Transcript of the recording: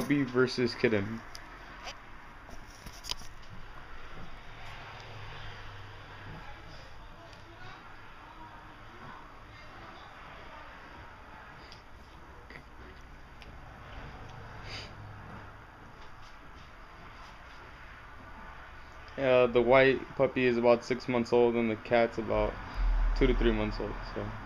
puppy versus kitten. Uh, the white puppy is about six months old, and the cat's about two to three months old. So.